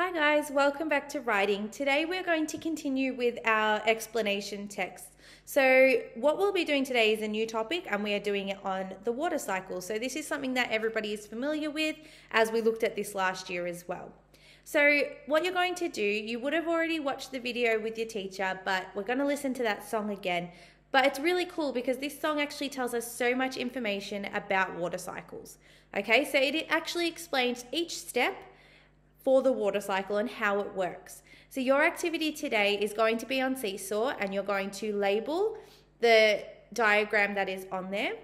Hi guys, welcome back to writing. Today we're going to continue with our explanation text. So what we'll be doing today is a new topic and we are doing it on the water cycle. So this is something that everybody is familiar with as we looked at this last year as well. So what you're going to do, you would have already watched the video with your teacher, but we're going to listen to that song again. But it's really cool because this song actually tells us so much information about water cycles. Okay, so it actually explains each step for the water cycle and how it works. So your activity today is going to be on Seesaw and you're going to label the diagram that is on there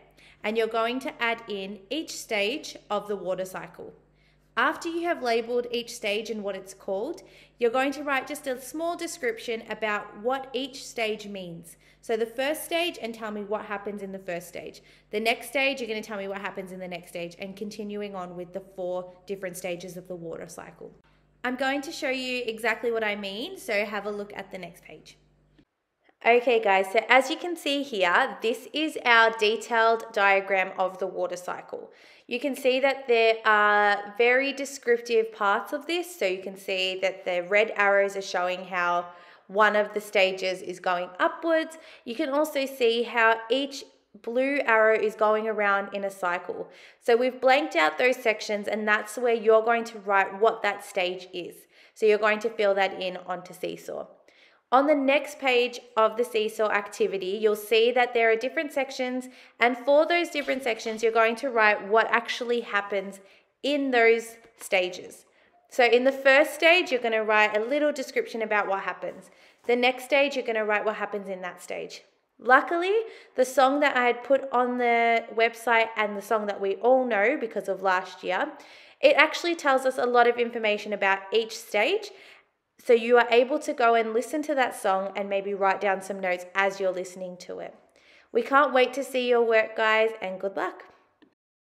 and you're going to add in each stage of the water cycle. After you have labeled each stage and what it's called, you're going to write just a small description about what each stage means. So the first stage and tell me what happens in the first stage. The next stage, you're going to tell me what happens in the next stage and continuing on with the four different stages of the water cycle. I'm going to show you exactly what I mean, so have a look at the next page. Okay guys, so as you can see here, this is our detailed diagram of the water cycle. You can see that there are very descriptive parts of this. So you can see that the red arrows are showing how one of the stages is going upwards. You can also see how each blue arrow is going around in a cycle. So we've blanked out those sections and that's where you're going to write what that stage is. So you're going to fill that in onto Seesaw. On the next page of the Seesaw activity, you'll see that there are different sections and for those different sections, you're going to write what actually happens in those stages. So in the first stage, you're going to write a little description about what happens. The next stage, you're going to write what happens in that stage. Luckily, the song that I had put on the website and the song that we all know because of last year, it actually tells us a lot of information about each stage. So you are able to go and listen to that song and maybe write down some notes as you're listening to it. We can't wait to see your work, guys, and good luck.